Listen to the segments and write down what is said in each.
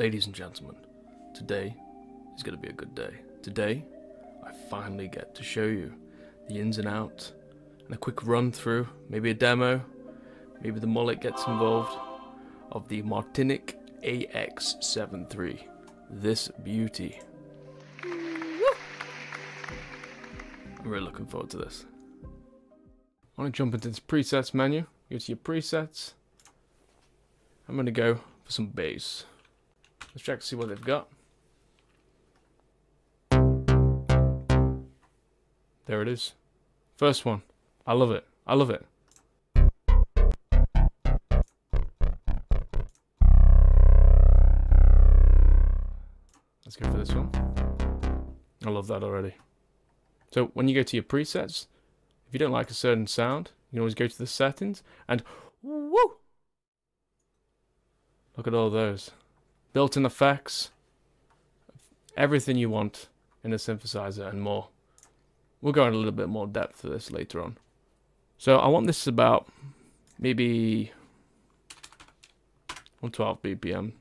Ladies and gentlemen, today is going to be a good day. Today, I finally get to show you the ins and outs and a quick run through, maybe a demo, maybe the mullet gets involved, of the Martinic AX73. This beauty. I'm really looking forward to this. I want to jump into this presets menu, go to your presets. I'm going to go for some bass. Let's check to see what they've got. There it is. First one. I love it. I love it. Let's go for this one. I love that already. So when you go to your presets, if you don't like a certain sound, you can always go to the settings and woo! Look at all those. Built-in effects. Everything you want in a synthesizer and more. We'll go in a little bit more depth for this later on. So I want this about maybe 112 BPM.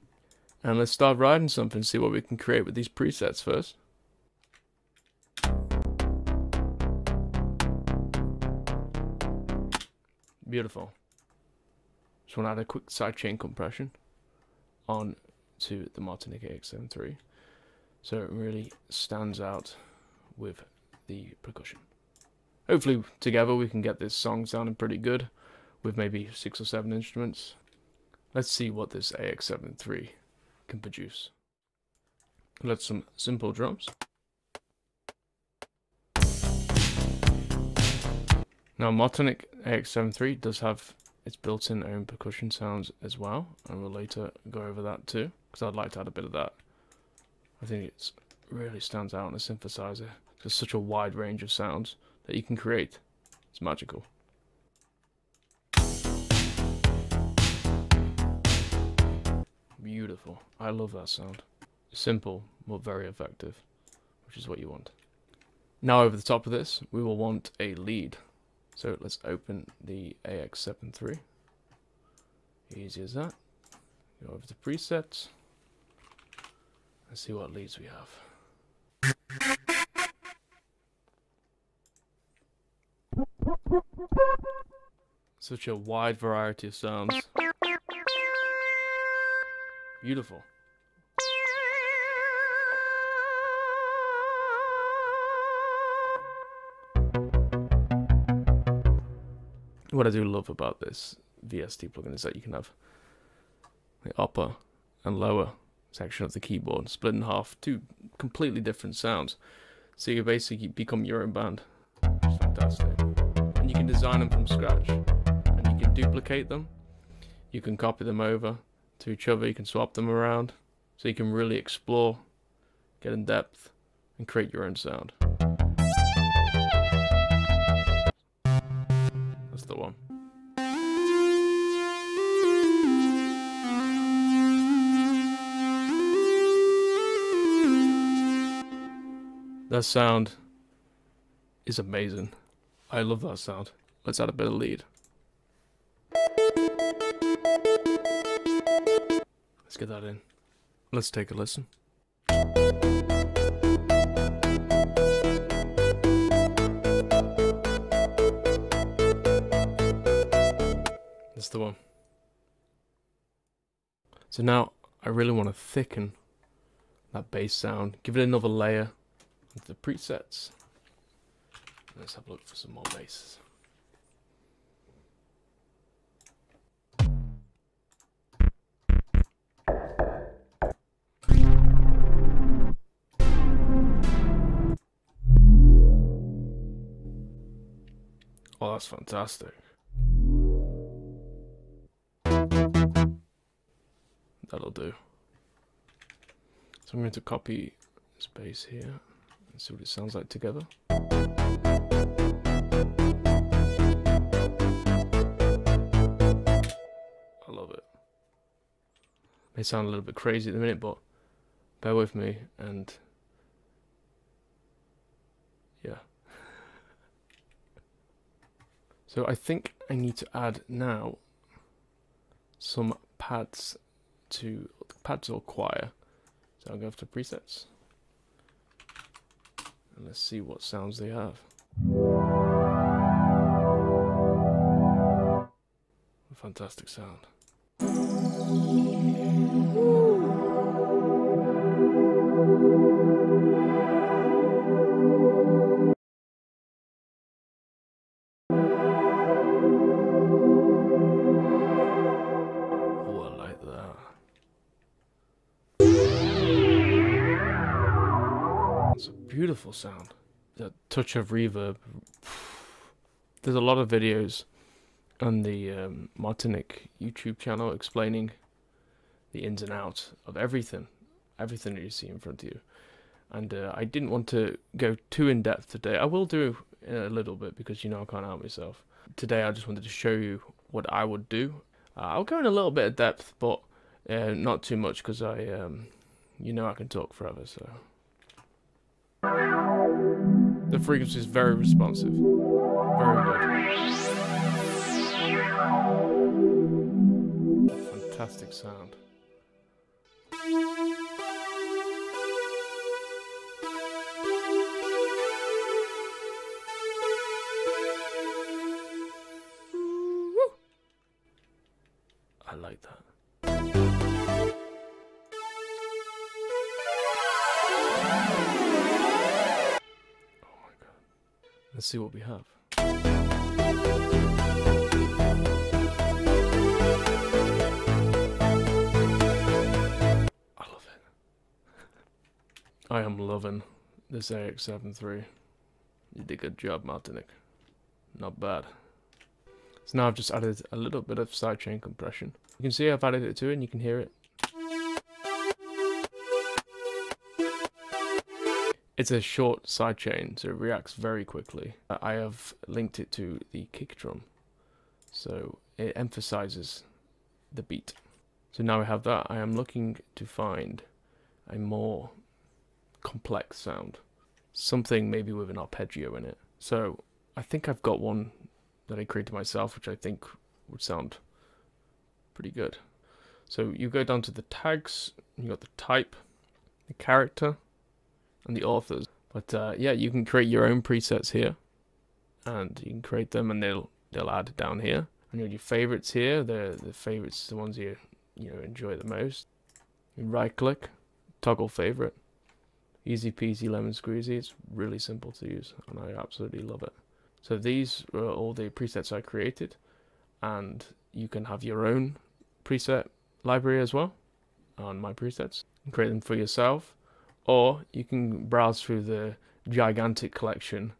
And let's start writing something, and see what we can create with these presets first. Beautiful. Just want to add a quick sidechain compression on to the Martinic AX73 so it really stands out with the percussion. Hopefully together we can get this song sounding pretty good with maybe six or seven instruments. Let's see what this AX73 can produce. Let's some simple drums. Now Martinic AX73 does have its built-in own percussion sounds as well, and we'll later go over that too, because I'd like to add a bit of that. I think it really stands out on a synthesizer. There's such a wide range of sounds that you can create. It's magical. Beautiful. I love that sound. Simple, but very effective, which is what you want. Now over the top of this, we will want a lead. So let's open the AX73. Easy as that. Go over to presets. And see what leads we have. Such a wide variety of sounds. Beautiful. What I do love about this VST plugin is that you can have the upper and lower section of the keyboard split in half, two completely different sounds. So you basically become your own band. It's fantastic. And you can design them from scratch. And you can duplicate them. You can copy them over to each other. You can swap them around. So you can really explore, get in depth, and create your own sound. That's the one. That sound is amazing. I love that sound. Let's add a bit of lead. Let's get that in. Let's take a listen. That's the one. So now I really want to thicken that bass sound, give it another layer with the presets. Let's have a look for some more bases. Oh, that's fantastic. That'll do. So I'm going to copy this bass here and see what it sounds like together. I love it. May sound a little bit crazy at the minute, but bear with me and yeah. So I think I need to add now some pads to pads or choir. So I'll go to presets. And let's see what sounds they have. Fantastic sound. Beautiful sound. The touch of reverb. There's a lot of videos on the um, Martinic YouTube channel explaining the ins and outs of everything, everything that you see in front of you. And uh, I didn't want to go too in depth today. I will do a little bit because you know I can't help myself. Today I just wanted to show you what I would do. Uh, I'll go in a little bit of depth, but uh, not too much because I, um, you know, I can talk forever. So the frequency is very responsive, very good. Fantastic sound. See what we have. I love it. I am loving this AX73. You did a good job, Martinic. Not bad. So now I've just added a little bit of sidechain compression. You can see I've added it to it and you can hear it. It's a short sidechain, so it reacts very quickly. Uh, I have linked it to the kick drum, so it emphasizes the beat. So now we have that. I am looking to find a more complex sound, something maybe with an arpeggio in it. So I think I've got one that I created myself, which I think would sound pretty good. So you go down to the tags, you got the type, the character, and the authors. But uh, yeah, you can create your own presets here, and you can create them, and they'll they'll add down here. And your favorites here, the the favorites, the ones you you know enjoy the most. You right click, toggle favorite, easy peasy lemon squeezy. It's really simple to use, and I absolutely love it. So these are all the presets I created, and you can have your own preset library as well on my presets and create them for yourself or you can browse through the gigantic collection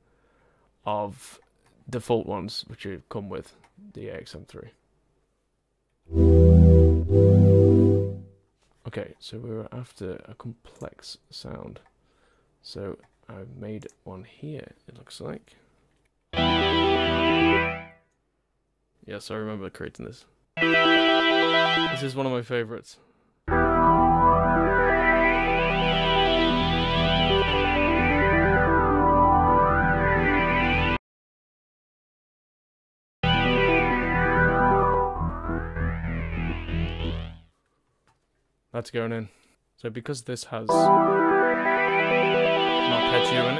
of default ones which have come with the AX7 Okay, so we're after a complex sound. So I've made one here, it looks like. Yes, I remember creating this. This is one of my favorites. That's going in. So because this has an arpeggio in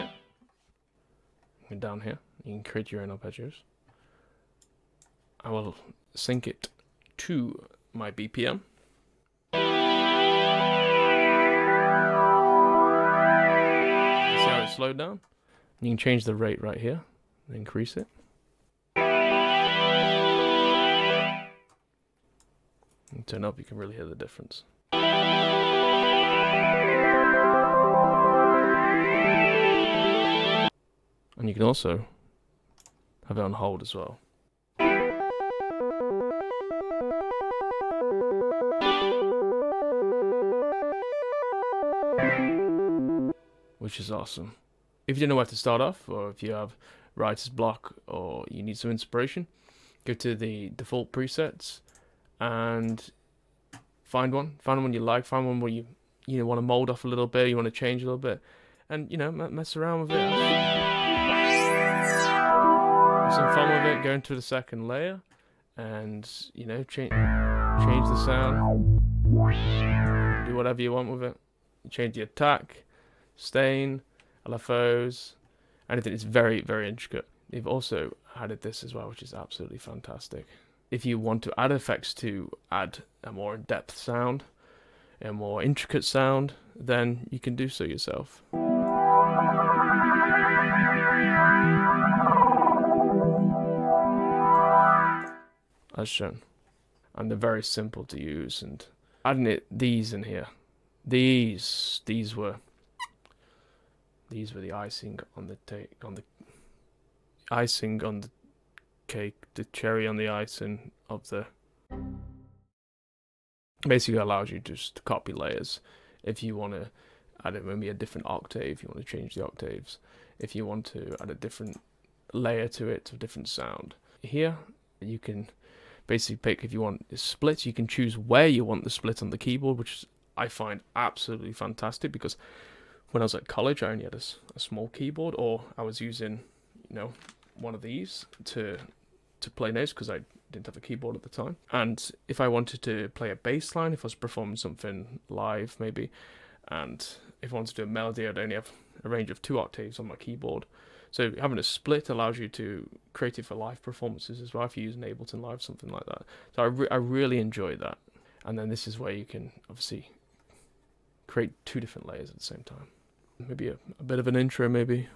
it, down here, you can create your own arpeggios. I will sync it to my BPM. See how it slowed down? You can change the rate right here, and increase it. And turn up, you can really hear the difference. You can also have it on hold as well. Which is awesome. If you don't know where to start off, or if you have writer's block, or you need some inspiration, go to the default presets and find one. Find one you like. Find one where you you know want to mold off a little bit. You want to change a little bit, and you know mess around with it. Some fun with it. Go into the second layer, and you know change change the sound. Do whatever you want with it. You change the attack, sustain, LFOs, anything. It's very, very intricate. They've also added this as well, which is absolutely fantastic. If you want to add effects to add a more in-depth sound, a more intricate sound, then you can do so yourself. As shown. And they're very simple to use and adding it these in here. These these were these were the icing on the take on the icing on the cake, the cherry on the icing of the basically allows you just to copy layers if you want to add it maybe a different octave you want to change the octaves if you want to add a different layer to it a different sound here you can basically pick if you want a split you can choose where you want the split on the keyboard which i find absolutely fantastic because when i was at college i only had a, a small keyboard or i was using you know one of these to to play notes because I didn't have a keyboard at the time. And if I wanted to play a bass line, if I was performing something live maybe, and if I wanted to do a melody, I'd only have a range of two octaves on my keyboard. So having a split allows you to create it for live performances as well. If you use Ableton Live, something like that. So I, re I really enjoy that. And then this is where you can obviously create two different layers at the same time. Maybe a, a bit of an intro, maybe.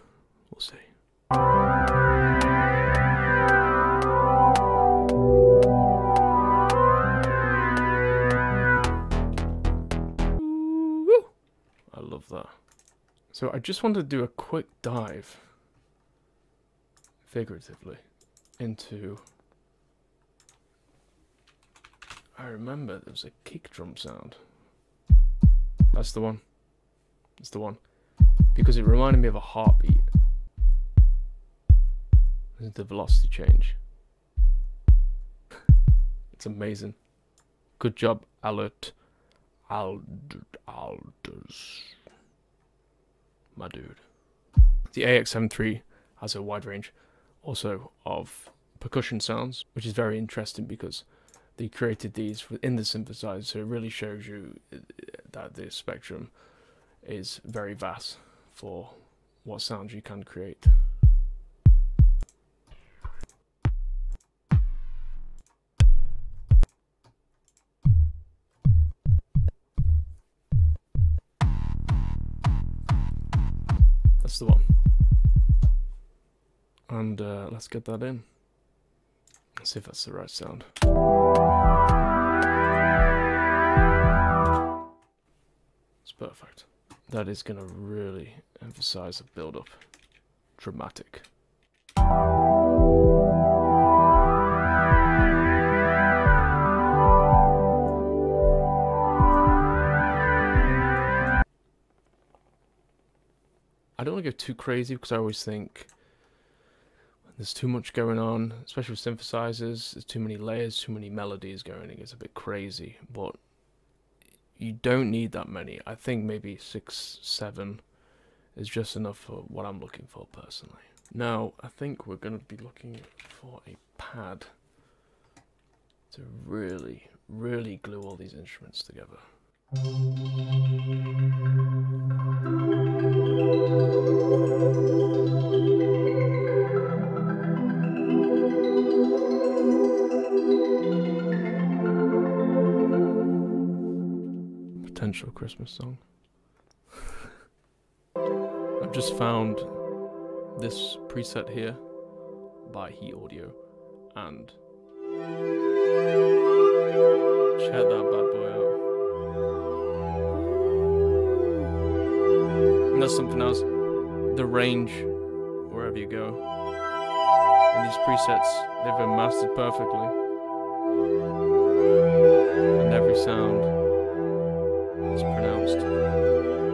We'll see. I love that. So I just wanted to do a quick dive, figuratively, into... I remember there was a kick drum sound. That's the one. That's the one. Because it reminded me of a heartbeat. The velocity change. it's amazing. Good job, Alert. Ald Alders my dude. The AX73 has a wide range also of percussion sounds, which is very interesting because they created these within the synthesizer, so it really shows you uh, that the spectrum is very vast for what sounds you can create. That's the one. And uh, let's get that in. Let's see if that's the right sound. It's perfect. That is going to really emphasize the build-up. Dramatic. I don't want to go too crazy because I always think there's too much going on, especially with synthesizers. There's too many layers, too many melodies going. It gets a bit crazy, but you don't need that many. I think maybe six, seven is just enough for what I'm looking for personally. Now, I think we're going to be looking for a pad to really, really glue all these instruments together. Christmas song. I've just found this preset here by Heat Audio and check that bad boy out. And that's something else. The range, wherever you go. And these presets, they've been mastered perfectly. And every sound is pronounced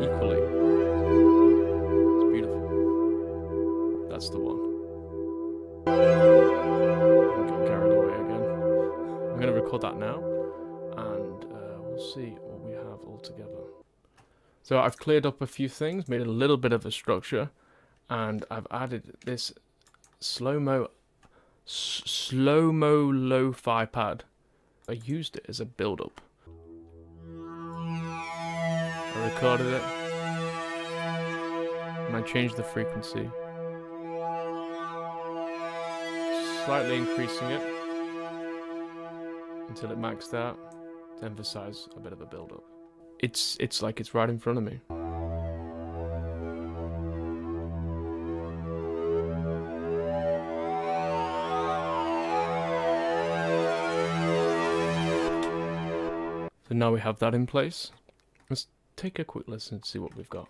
equally. It's beautiful. That's the one. I'm getting carried away again. I'm going to record that now, and uh, we'll see what we have all together. So I've cleared up a few things, made a little bit of a structure, and I've added this slow-mo slow-mo lo-fi pad. I used it as a build-up. I recorded it. And I changed the frequency. Slightly increasing it until it maxed out to emphasize a bit of a build up. It's it's like it's right in front of me. So now we have that in place. Take a quick listen and see what we've got.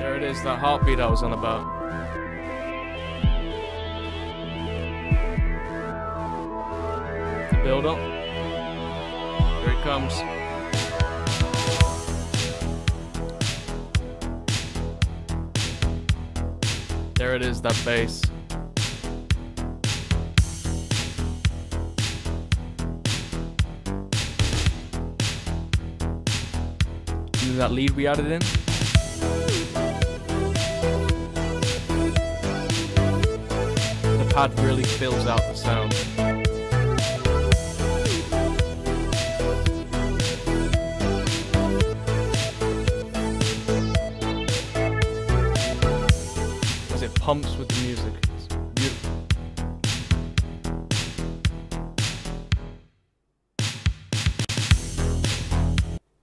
There it is, that heartbeat I was on about. Build up. Here it comes. There it is, that bass. That lead we added in. The pad really fills out the sound. Pumps with the music. It's beautiful.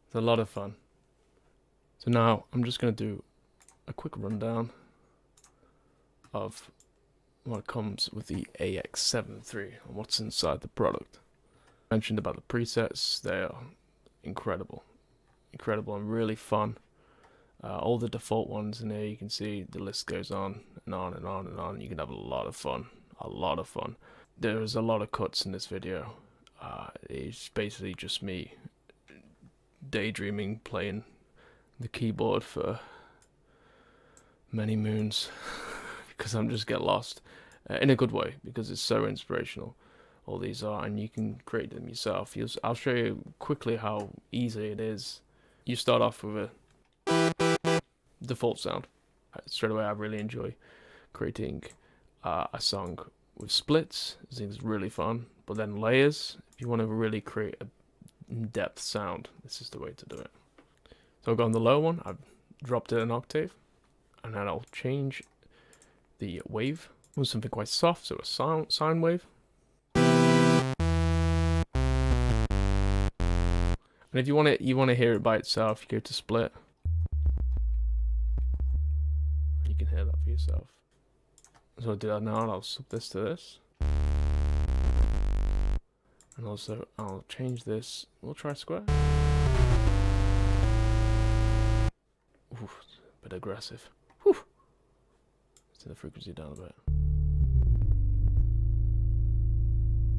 It's a lot of fun. So now I'm just going to do a quick rundown of what comes with the AX73 and what's inside the product. I mentioned about the presets, they are incredible. Incredible and really fun. Uh, all the default ones in here, you can see the list goes on and on and on and on. You can have a lot of fun, a lot of fun. There's a lot of cuts in this video. Uh, it's basically just me daydreaming, playing the keyboard for many moons because I'm just get lost uh, in a good way because it's so inspirational. All these are, and you can create them yourself. You'll, I'll show you quickly how easy it is. You start off with a default sound. Uh, straight away, I really enjoy creating uh, a song with splits. I think it's really fun. But then layers, if you want to really create a in-depth sound, this is the way to do it. So I've gone the low one, I've dropped it an octave, and then I'll change the wave with something quite soft, so a sound sine wave. And if you want it, you want to hear it by itself, you go to split. Yourself. So do that now I'll sub this to this. And also I'll change this. We'll try square. Ooh, bit aggressive. Whew. Let's the frequency down a bit.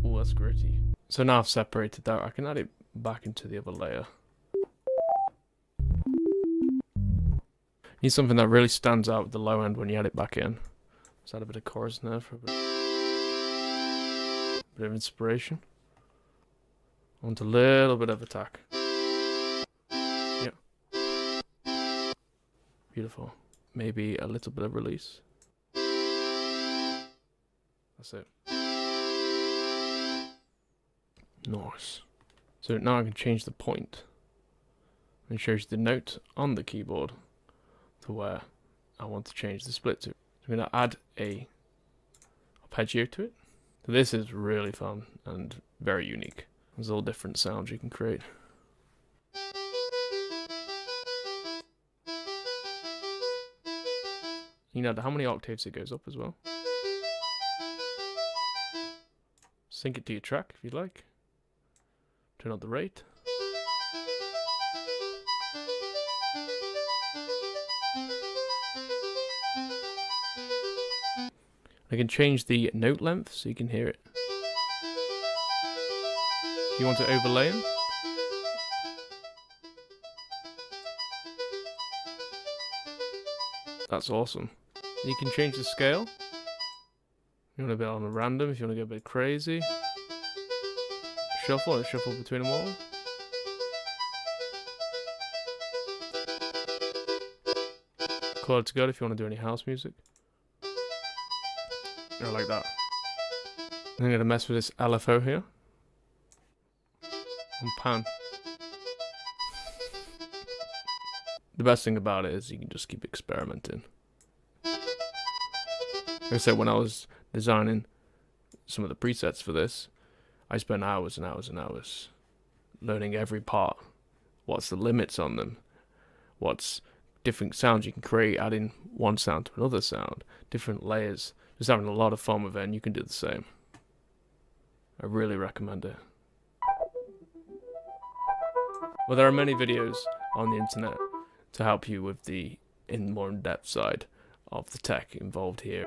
Oh, that's gritty. So now I've separated that. I can add it back into the other layer. Need something that really stands out with the low end when you add it back in. Let's add a bit of chorus in there for a bit, bit of inspiration. Want a little bit of attack. Yeah. Beautiful. Maybe a little bit of release. That's it. Nice. So now I can change the point. And shows you the note on the keyboard to where I want to change the split to. I'm going to add a arpeggio to it. So this is really fun and very unique. There's all different sounds you can create. You know how many octaves it goes up as well. Sync it to your track if you like. Turn up the rate. I can change the note length so you can hear it. You want to overlay them. That's awesome. You can change the scale. You want to be on a random if you want to go a bit crazy. Shuffle shuffle between them all. Call to good if you want to do any house music. Like that. I'm to mess with this LFO here. And pan. The best thing about it is you can just keep experimenting. Like I said, when I was designing some of the presets for this, I spent hours and hours and hours learning every part. What's the limits on them? What's different sounds you can create, adding one sound to another sound, different layers. Just having a lot of fun with it, and you can do the same. I really recommend it. Well, there are many videos on the internet to help you with the in more in-depth side of the tech involved here.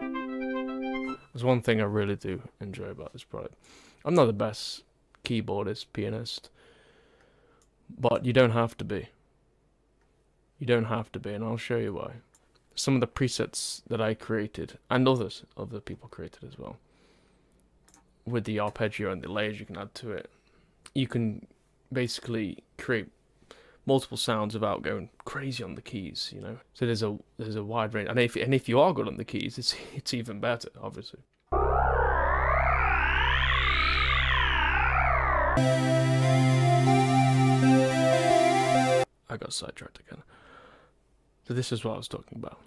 There's one thing I really do enjoy about this product. I'm not the best keyboardist, pianist, but you don't have to be. You don't have to be, and I'll show you why. Some of the presets that I created, and others, other people created as well, with the arpeggio and the layers you can add to it, you can basically create multiple sounds without going crazy on the keys, you know. So there's a there's a wide range, and if and if you are good on the keys, it's it's even better, obviously. I got sidetracked again. So this is what I was talking about.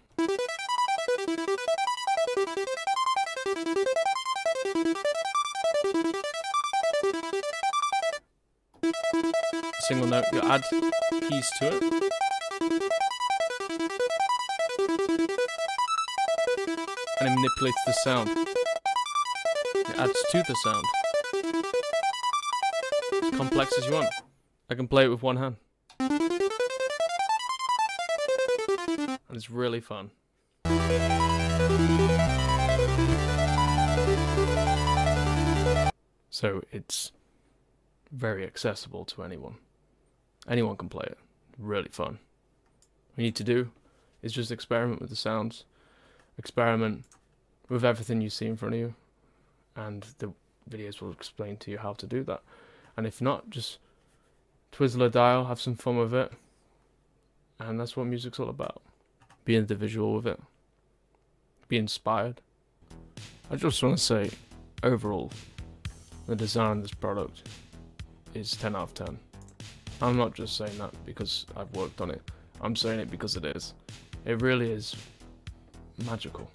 single note, you add keys to it. And it manipulates the sound. It adds to the sound. As complex as you want. I can play it with one hand. It's really fun. So it's very accessible to anyone. Anyone can play it. Really fun. What you need to do is just experiment with the sounds, experiment with everything you see in front of you, and the videos will explain to you how to do that. And if not, just twizzle a dial, have some fun with it, and that's what music's all about. Be individual with it, be inspired. I just want to say, overall, the design of this product is 10 out of 10. I'm not just saying that because I've worked on it. I'm saying it because it is. It really is magical.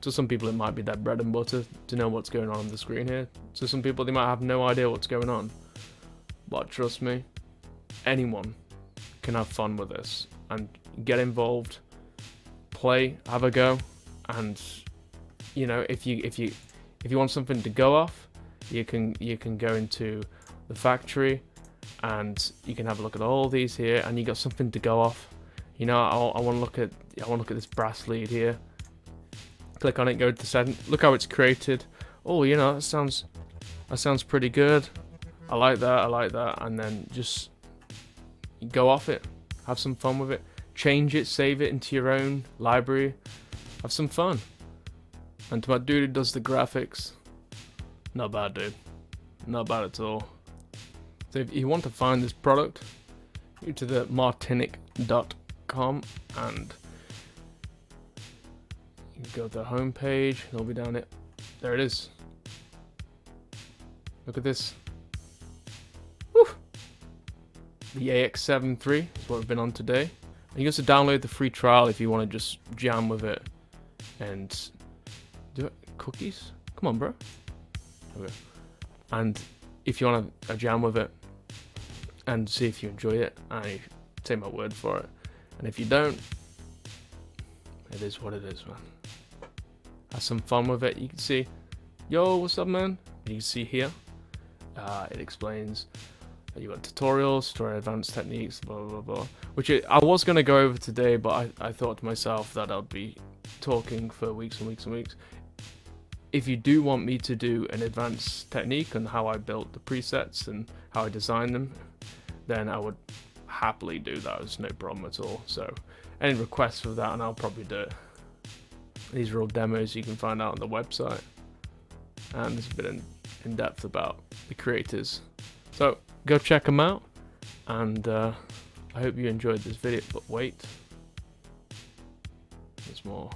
To some people, it might be their bread and butter to know what's going on on the screen here. To some people, they might have no idea what's going on. But trust me, anyone can have fun with this and get involved, play, have a go, and you know if you if you if you want something to go off, you can you can go into the factory and you can have a look at all these here and you got something to go off. You know I, I want to look at I want to look at this brass lead here. Click on it go to the setting. Look how it's created. Oh you know that sounds that sounds pretty good. I like that I like that. And then just go off it. Have some fun with it change it save it into your own library have some fun and to my dude who does the graphics not bad dude not bad at all so if you want to find this product, go to the martinic.com and go to the home page, it'll be down it. There it is. Look at this. Woo! The AX73 is what we've been on today. And you can also download the free trial if you want to just jam with it and do it. Cookies? Come on, bro. Okay. And if you want to jam with it, and see if you enjoy it. I take my word for it. And if you don't, it is what it is, man. Have some fun with it. You can see, yo, what's up, man? You can see here, uh, it explains you got tutorials, tutorial advanced techniques, blah blah blah. Which I was gonna go over today, but I, I thought to myself that I'd be talking for weeks and weeks and weeks. If you do want me to do an advanced technique on how I built the presets and how I designed them, then I would happily do that. It's no problem at all. So any requests for that, and I'll probably do it. These are all demos you can find out on the website. and there's a bit in, in depth about the creators. So go check them out, and uh, I hope you enjoyed this video. But wait, there's more.